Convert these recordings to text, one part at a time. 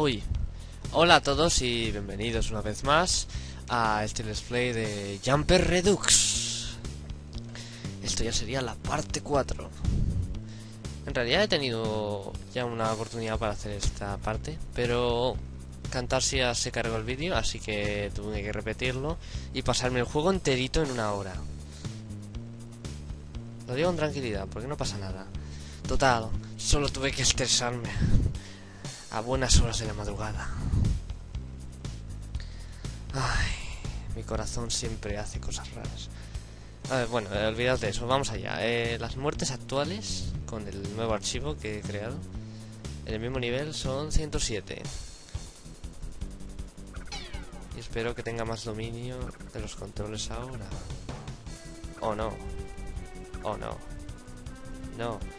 Uy, hola a todos y bienvenidos una vez más a este let's play de Jumper Redux. Esto ya sería la parte 4. En realidad he tenido ya una oportunidad para hacer esta parte, pero Cantarsia se cargó el vídeo, así que tuve que repetirlo y pasarme el juego enterito en una hora. Lo digo con tranquilidad, porque no pasa nada. Total, solo tuve que estresarme a buenas horas de la madrugada. Ay, mi corazón siempre hace cosas raras. A ver, bueno, eh, olvidad de eso, vamos allá. Eh, las muertes actuales, con el nuevo archivo que he creado, en el mismo nivel son 107. Y espero que tenga más dominio de los controles ahora. O no. O no. No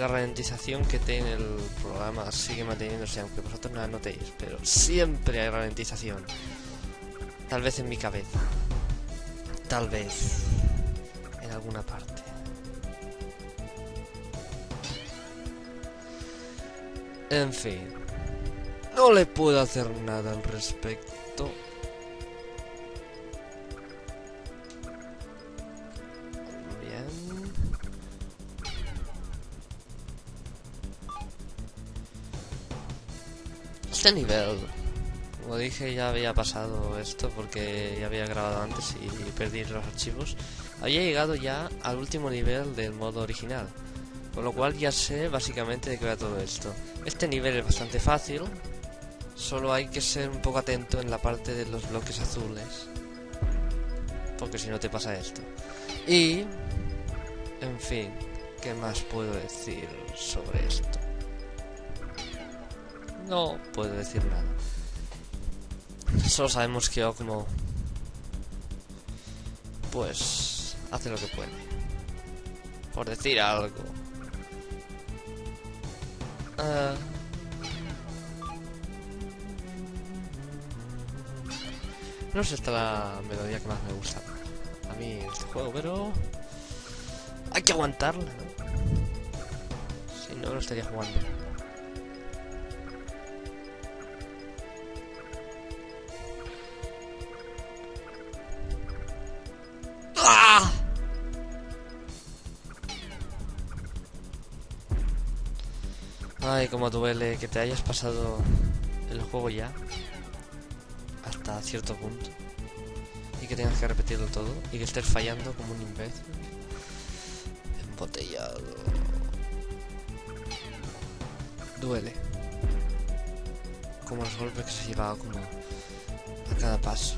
la ralentización que tiene el programa sigue manteniéndose, aunque vosotros no la notéis, pero siempre hay ralentización. Tal vez en mi cabeza. Tal vez en alguna parte. En fin. No le puedo hacer nada al respecto. Este nivel, como dije, ya había pasado esto porque ya había grabado antes y perdí los archivos. Había llegado ya al último nivel del modo original, con lo cual ya sé básicamente de qué va todo esto. Este nivel es bastante fácil, solo hay que ser un poco atento en la parte de los bloques azules, porque si no te pasa esto. Y, en fin, ¿qué más puedo decir sobre esto? No puedo decir nada. Solo sabemos que como Pues... Hace lo que puede. Por decir algo. Uh... No sé, esta la melodía que más me gusta a mí este juego, pero... Hay que aguantarla. Si no, no estaría jugando. Ay, como duele que te hayas pasado el juego ya hasta cierto punto y que tengas que repetirlo todo y que estés fallando como un imbécil. Embotellado. Duele. Como los golpes que se llevaba como a cada paso.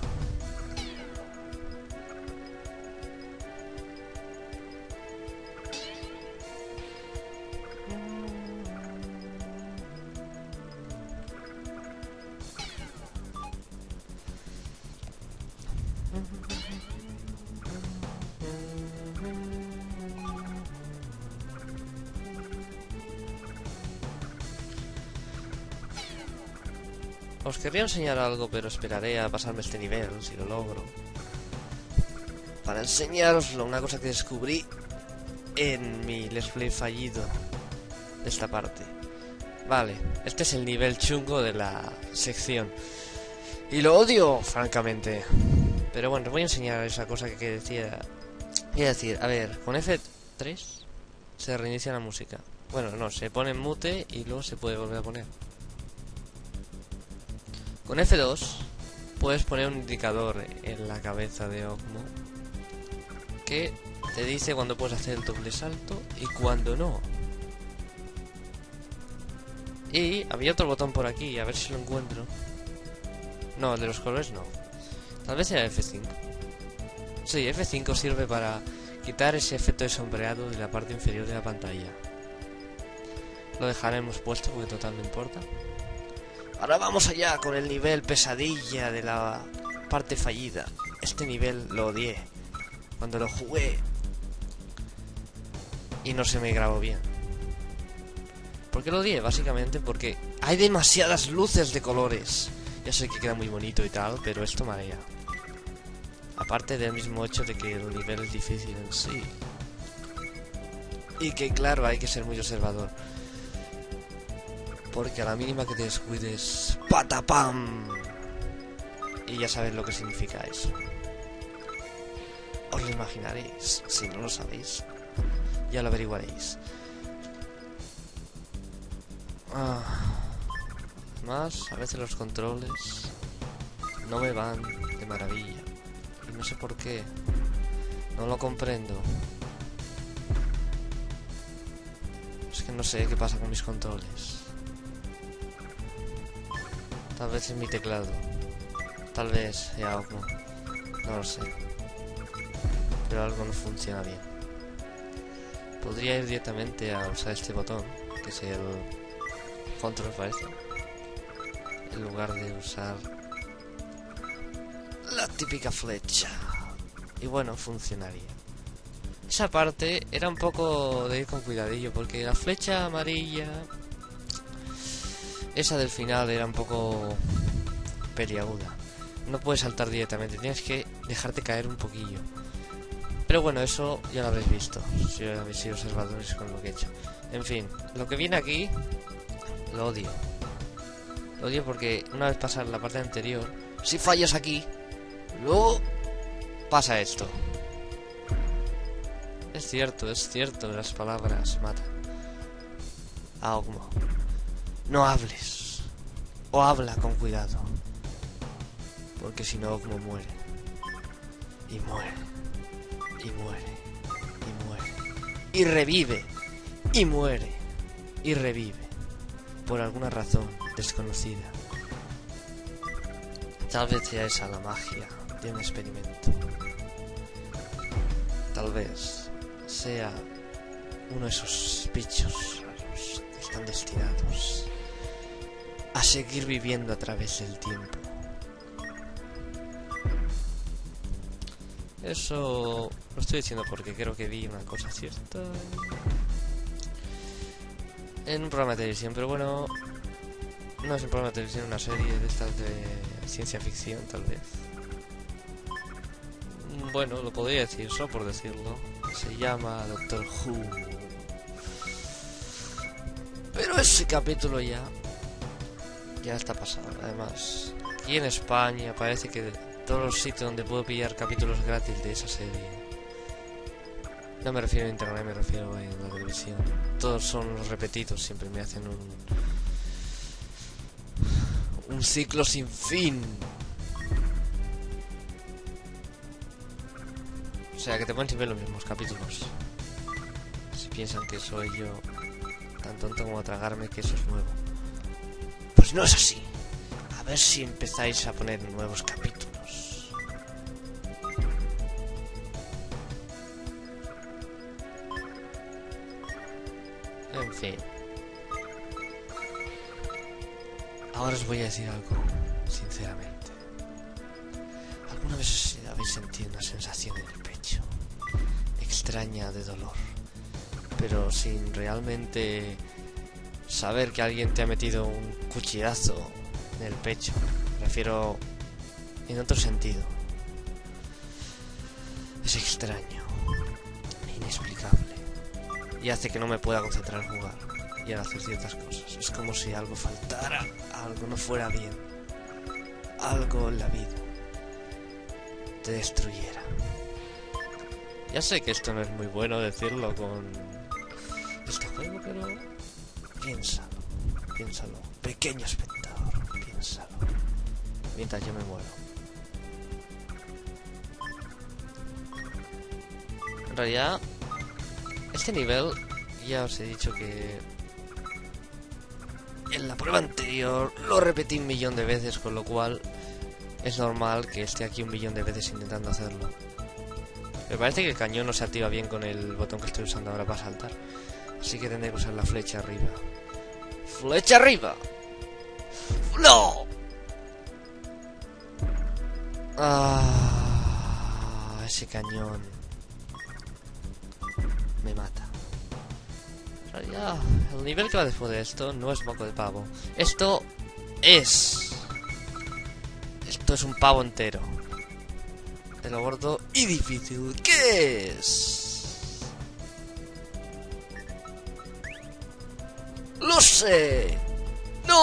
Os querría enseñar algo, pero esperaré a pasarme este nivel, si lo logro. Para enseñaroslo, una cosa que descubrí en mi Let's Play fallido de esta parte. Vale, este es el nivel chungo de la sección. Y lo odio, francamente. Pero bueno, voy a enseñar esa cosa que decía. A decir, a ver, con F3 se reinicia la música. Bueno, no, se pone en mute y luego se puede volver a poner. Con F2 puedes poner un indicador en la cabeza de Ogmo que te dice cuando puedes hacer el doble salto y cuando no. Y había otro botón por aquí, a ver si lo encuentro. No, el de los colores no. Tal vez sea F5. Sí, F5 sirve para quitar ese efecto de sombreado de la parte inferior de la pantalla. Lo dejaremos puesto porque total no importa. Ahora vamos allá con el nivel pesadilla de la parte fallida. Este nivel lo odié. Cuando lo jugué. Y no se me grabó bien. ¿Por qué lo odié? Básicamente porque hay demasiadas luces de colores. Ya sé que queda muy bonito y tal, pero esto marea. Aparte del mismo hecho de que el nivel es difícil en sí. Y que claro, hay que ser muy observador. Porque a la mínima que te descuides, ¡patapam! Y ya sabes lo que significa eso. Os lo imaginaréis, si no lo sabéis. Ya lo averiguaréis. Ah, más, a veces los controles no me van de maravilla. Y no sé por qué. No lo comprendo. Es que no sé qué pasa con mis controles. Tal vez es mi teclado. Tal vez sea algo. No lo sé. Pero algo no funciona bien. Podría ir directamente a usar este botón, que es el control parece. En lugar de usar la típica flecha. Y bueno, funcionaría. Esa parte era un poco de ir con cuidadillo, porque la flecha amarilla... Esa del final era un poco periaguda. No puedes saltar directamente, tienes que dejarte caer un poquillo. Pero bueno, eso ya lo habéis visto, si habéis sido observadores con lo que he hecho. En fin, lo que viene aquí, lo odio. Lo odio porque una vez pasar la parte anterior, si fallas aquí, luego pasa esto. Es cierto, es cierto, las palabras matan. Augmo. No hables. O habla con cuidado. Porque si no, Augmo muere. Y muere. Y muere. Y muere. Y revive. Y muere. Y revive. Por alguna razón desconocida. Tal vez sea esa la magia de un experimento. Tal vez sea uno de esos bichos raros que están destinados a seguir viviendo a través del tiempo. Eso lo estoy diciendo porque creo que vi una cosa cierta en un programa de televisión, pero bueno, no es un programa de televisión, una serie de estas de ciencia ficción tal vez. Bueno, lo podría decir, solo por decirlo. Se llama Doctor Who. Pero ese capítulo ya... Ya está pasado. Además, aquí en España parece que todos los sitios donde puedo pillar capítulos gratis de esa serie... No me refiero a internet, me refiero a la televisión. Todos son los repetidos, siempre me hacen un... Un ciclo sin fin. O sea, que te pueden siempre los mismos capítulos. Si piensan que soy yo tan tonto como tragarme que eso es nuevo. Pues no es así. A ver si empezáis a poner nuevos capítulos. En fin. Ahora os voy a decir algo, sinceramente. ¿Alguna vez habéis sentido una sensación en el pecho? Extraña de dolor. Pero sin realmente saber que alguien te ha metido un cuchillazo en el pecho. Me refiero en otro sentido. Es extraño. Inexplicable. Y hace que no me pueda concentrar en jugar y en hacer ciertas cosas. Es como si algo faltara, algo no fuera bien. Algo en la vida te destruyera. Ya sé que esto no es muy bueno decirlo con este juego, pero piénsalo, piénsalo. Pequeño espectador, piénsalo. Mientras yo me muero. En realidad, este nivel ya os he dicho que en la prueba anterior lo repetí un millón de veces, con lo cual es normal que esté aquí un millón de veces intentando hacerlo. Me parece que el cañón no se activa bien con el botón que estoy usando ahora para saltar. Así que tendré que usar la flecha arriba. ¡Flecha arriba! ¡No! Ah, ese cañón me mata. En realidad, el nivel que va después de esto no es moco de pavo. Esto es... Esto es un pavo entero. De lo gordo y difícil. ¿Qué es? Sé! ¡No!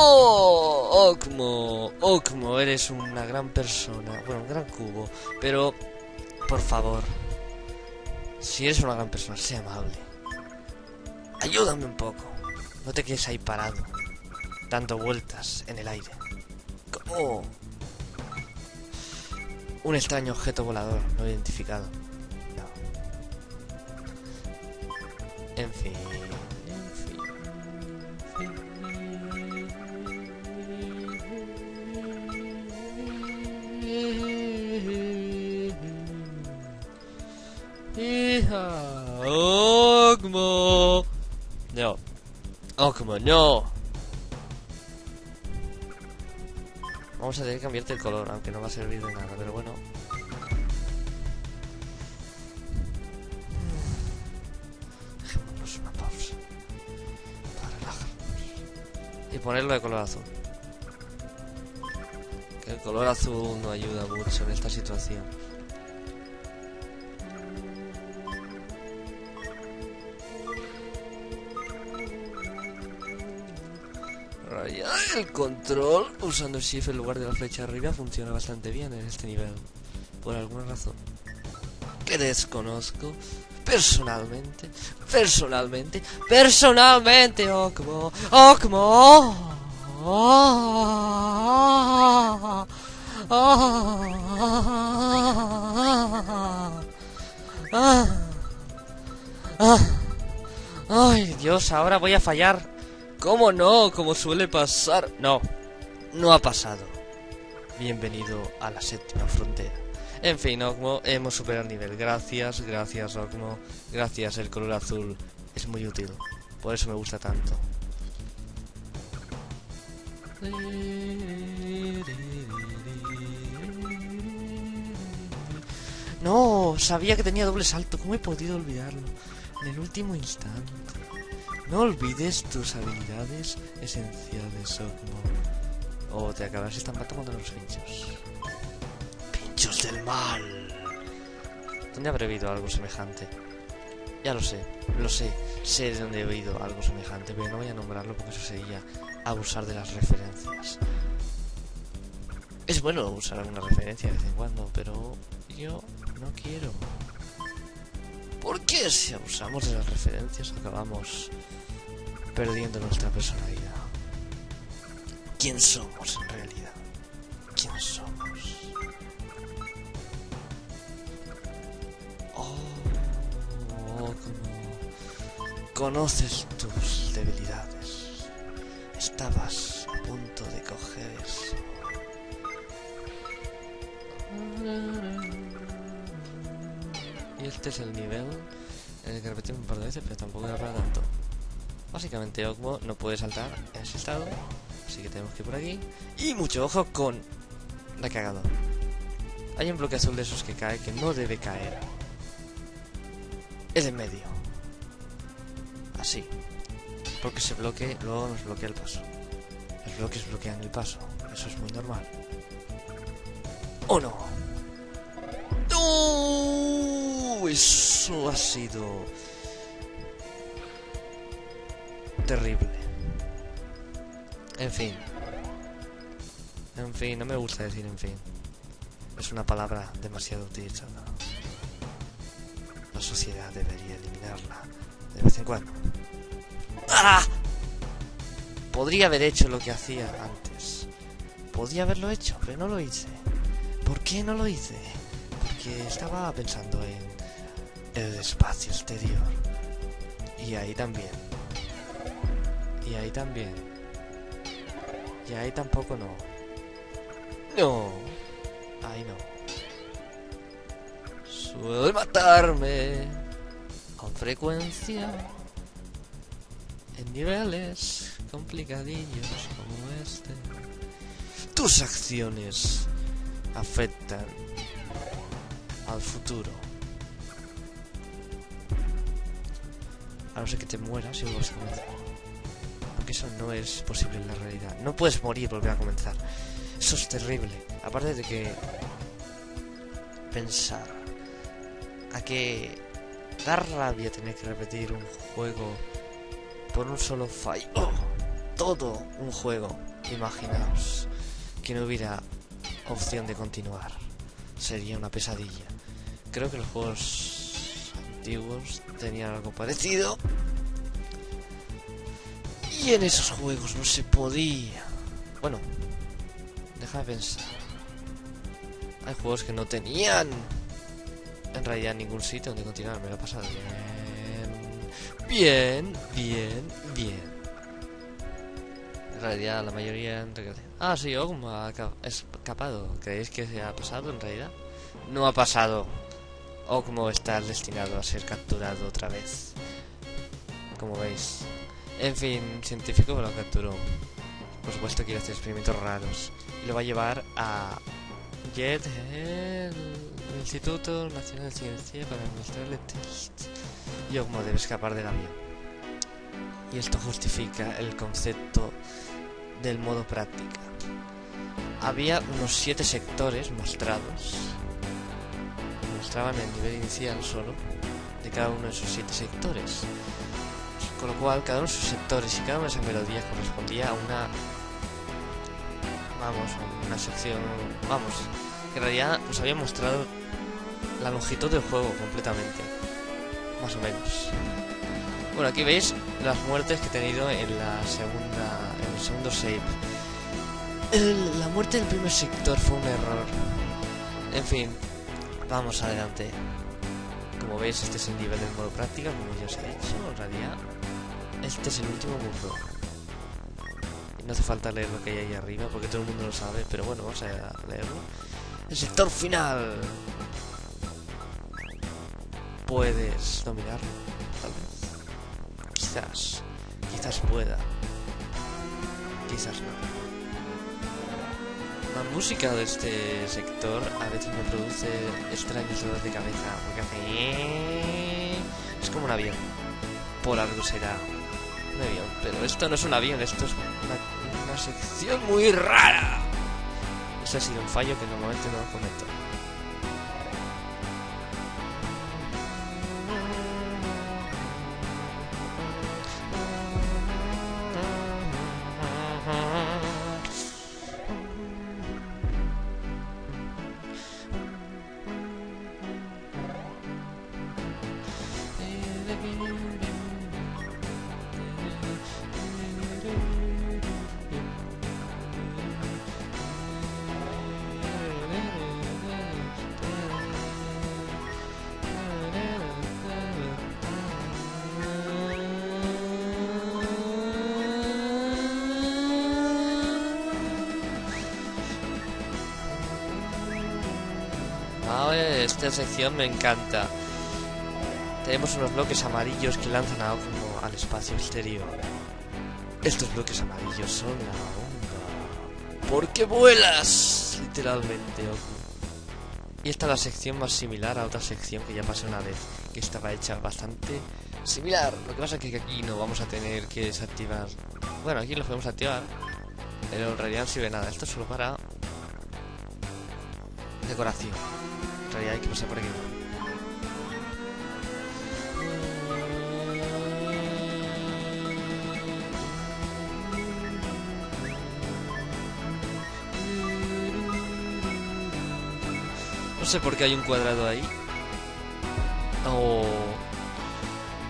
Okmo, Okmo, eres una gran persona. Bueno, un gran cubo. Pero, por favor, si eres una gran persona, sé amable. Ayúdame un poco. No te quedes ahí parado, dando vueltas en el aire. Como un extraño objeto volador no identificado. No. En fin. No. Vamos a tener que cambiarte el color, aunque no va a servir de nada, pero bueno. Dejémonos una pausa. Para relajarnos. Y ponerlo de color azul. Que el color azul no ayuda mucho en esta situación. El control usando Shift en lugar de la flecha arriba funciona bastante bien en este nivel. Por alguna razón. Que desconozco. Personalmente. Personalmente. Personalmente. Okmo. Okmo. Ay, Dios, ahora voy a fallar ¿Cómo no? Como suele pasar. No, no ha pasado. Bienvenido a la séptima frontera. En fin, Ogmo, hemos superado el nivel. Gracias, gracias, Ogmo. Gracias, el color azul es muy útil. Por eso me gusta tanto. No, sabía que tenía doble salto. ¿Cómo he podido olvidarlo? En el último instante. No olvides tus habilidades esenciales, como... O te acabarás estampando contra los pinchos. ¡Pinchos del mal! ¿Dónde habré oído algo semejante? Ya lo sé, lo sé, sé de dónde he oído algo semejante, pero no voy a nombrarlo porque eso sería abusar de las referencias. Es bueno usar alguna referencia de vez en cuando, pero yo no quiero. ¿Por qué si abusamos de las referencias acabamos perdiendo nuestra personalidad? ¿Quién somos en realidad? ¿Quién somos? Oh, como conoces tus debilidades. Estabas a punto de coger eso. Y este es el nivel en el que repetimos un par de veces, pero tampoco era para tanto. Básicamente Ogmo no puede saltar en ese estado, así que tenemos que ir por aquí. Y mucho ojo con la. Hay un bloque azul de esos que cae que no debe caer. Es en medio. Así. Porque ese bloque luego nos bloquea el paso. Los bloques bloquean el paso. Eso es muy normal. ¿O no? ¡No! Eso ha sido terrible. En fin. En fin, no me gusta decir en fin. Es una palabra demasiado utilizada. La sociedad debería eliminarla de vez en cuando. ¡Ah! Podría haber hecho lo que hacía antes. Podría haberlo hecho, pero no lo hice. ¿Por qué no lo hice? Porque estaba pensando en el espacio exterior. Y ahí también. Y ahí también. Y ahí tampoco no. No. Ahí no. Suele matarme con frecuencia en niveles complicadillos como este. Tus acciones afectan al futuro. A no ser que te mueras y vuelvas a comenzar. Eso no es posible en la realidad. No puedes morir y volver a comenzar. Eso es terrible. Aparte de que pensar a que dar rabia tener que repetir un juego por un solo fallo. todo un juego. Imaginaos que no hubiera opción de continuar. Sería una pesadilla. Creo que los juegos antiguos tenían algo parecido. Y en esos juegos no se podía. Bueno, deja de pensar. Hay juegos que no tenían en realidad ningún sitio donde continuar. Me lo he pasado bien. Bien, bien, bien. En realidad la mayoría... Ah, sí, Ogma ha escapado. ¿Creéis que se ha pasado en realidad? No ha pasado. Ogmo está destinado a ser capturado otra vez. Como veis. En fin, científico lo capturó. Por supuesto quiere hacer experimentos raros. Y lo va a llevar a Jet, el Instituto Nacional de Ciencia para mostrarle test. Y Ogmo debe escapar del avión. Y esto justifica el concepto del modo práctica. Había unos siete sectores mostrados. Mostraban el nivel inicial solo de cada uno de esos siete sectores. Con lo cual, cada uno de esos sectores y cada una de esas melodías correspondía a una. Vamos, una sección. Vamos, que en realidad nos había mostrado la longitud del juego completamente. Más o menos. Bueno, aquí veis las muertes que he tenido en la segunda, en el segundo save. la muerte del primer sector fue un error. En fin, vamos adelante. Como veis, este es el nivel del modo práctica, como ya os he dicho, en realidad. Este es el último mundo. no hace falta leer lo que hay ahí arriba, porque todo el mundo lo sabe, pero bueno, vamos a leerlo. El sector final. Puedes dominarlo, tal vez. Quizás. Quizás pueda. Quizás no. La música de este sector a veces me produce extraños dolores de cabeza porque hace... Es como un avión. Por algo será un avión. Pero esto no es un avión, esto es una, sección muy rara. Ese ha sido un fallo que normalmente no cometo. Esta sección me encanta. Tenemos unos bloques amarillos que lanzan a Ogmo al espacio exterior. Estos bloques amarillos son la onda. ¿Por vuelas? Literalmente, Ogmo. Y esta es la sección más similar a otra sección que ya pasé una vez, que estaba hecha bastante similar. Lo que pasa es que aquí no vamos a tener que desactivar... Bueno, aquí lo podemos activar, pero en realidad no sirve nada. Esto es solo para decoración realidad hay que pasar por aquí. No sé por qué hay un cuadrado ahí. O...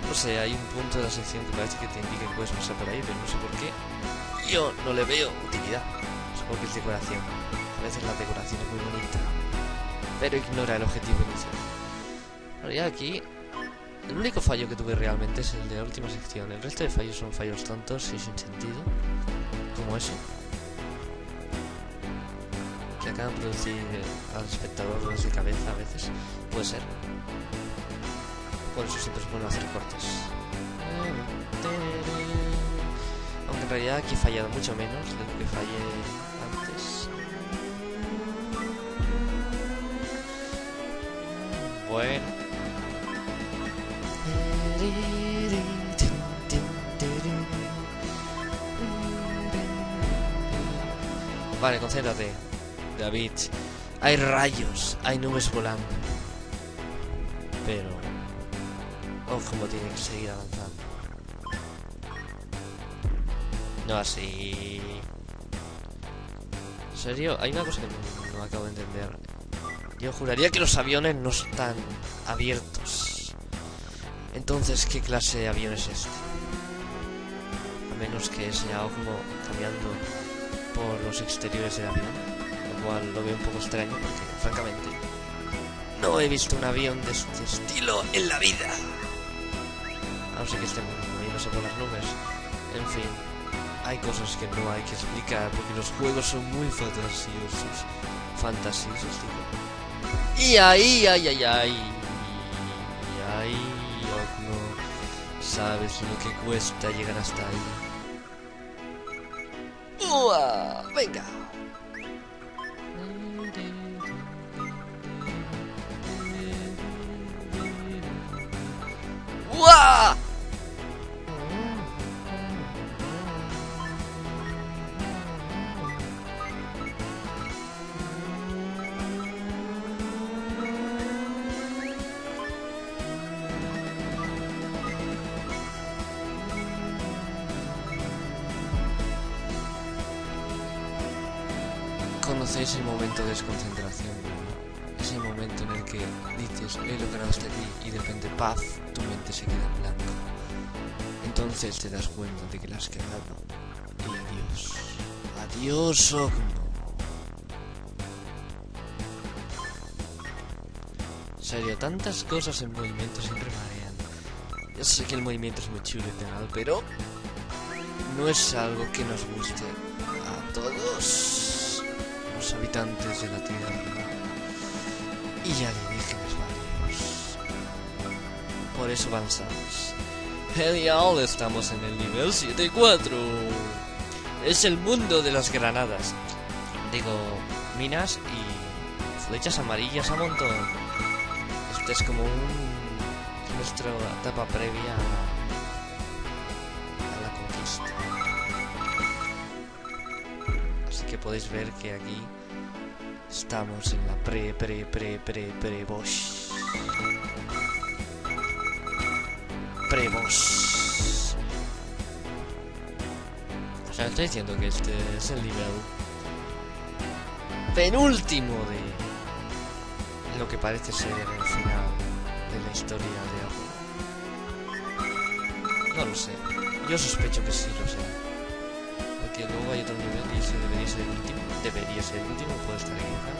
No sé, hay un punto de la sección que parece que te indica que puedes pasar por ahí, pero no sé por qué. Yo no le veo utilidad. Supongo que es decoración. A veces la decoración es muy bonita pero ignora el objetivo inicial. Ahora ya aquí, el único fallo que tuve realmente es el de la última sección. El resto de fallos son fallos tontos y sin sentido, como ese. Que acaban de producir al espectador dolores de cabeza a veces. Puede ser. Por eso siempre es bueno hacer cortes. Aunque en realidad aquí he fallado mucho menos de lo que fallé Bueno. Vale, concéntrate. David. Hay rayos, hay nubes volando. Pero... Oh, como tiene que seguir avanzando. No así. ¿En serio? Hay una cosa que no, no acabo de entender. Yo juraría que los aviones no están abiertos. Entonces, ¿qué clase de avión es este? A menos que sea como cambiando por los exteriores del avión. Lo cual lo veo un poco extraño porque, francamente, no he visto un avión de este estilo en la vida. A no ser que estén moviéndose por las nubes. En fin, hay cosas que no hay que explicar porque los juegos son muy fantasiosos. Fantasiosos, digo. Y ahí, ay, ay, ay. Y ahí, oh, no. Sabes lo que cuesta llegar hasta ahí. ¡Uah! ¡Venga! ¡Uah! El momento de desconcentración, ese momento en el que dices he logrado hasta aquí y de repente paz, tu mente se queda en blanco. Entonces te das cuenta de que la has quedado. Y adiós. Adiós, Ogno. En serio, tantas cosas en movimiento siempre marean. Yo sé que el movimiento es muy chulo y tal, pero no es algo que nos guste a todos habitantes de la Tierra y alienígenas varios. Por eso avanzamos. Genial, estamos en el nivel 74. Es el mundo de las granadas. Digo, minas y flechas amarillas a montón. Este es como un nuestra etapa previa podéis ver que aquí estamos en la pre, pre, pre, pre, pre boss. Pre boss. O sea, estoy diciendo que este es el nivel penúltimo de lo que parece ser el final de la historia de Apo. No lo sé. Yo sospecho que sí lo sé. Porque luego hay otro nivel y ese debería ser el último. Debería ser el último, puede estar equivocado.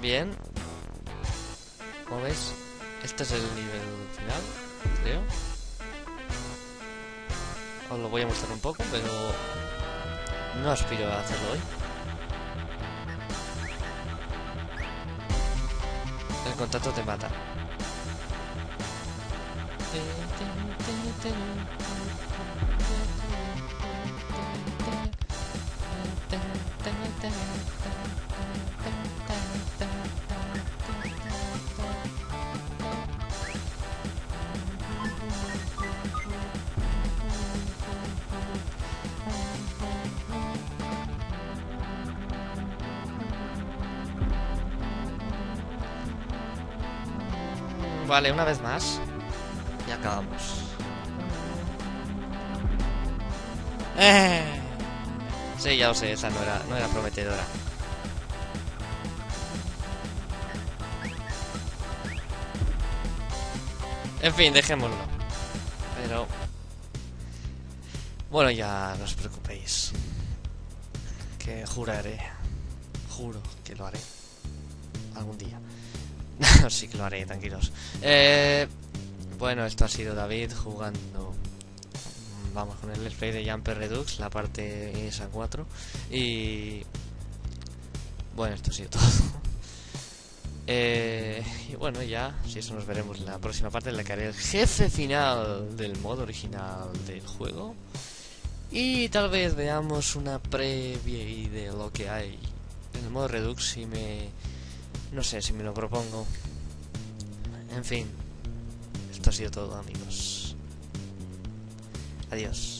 Bien. Como ves, este es el nivel final, creo. Os lo voy a mostrar un poco, pero no aspiro a hacerlo hoy. El contacto te mata. Vale, una vez más. Y acabamos. Eh. Sí, ya lo sé, esa no era, no era prometedora. En fin, dejémoslo. Pero... Bueno, ya no os preocupéis. Que juraré. Juro que lo haré. Algún día. sí que lo haré, tranquilos. Eh, bueno, esto ha sido David jugando. Vamos con el Play de Jumper Redux, la parte esa 4. Y. Bueno, esto ha sido todo. Eh, y bueno, ya, si eso nos veremos en la próxima parte en la que haré el jefe final del modo original del juego. Y tal vez veamos una previa de lo que hay en el modo Redux si me... No sé, si me lo propongo. En fin, esto ha sido todo amigos. Adiós.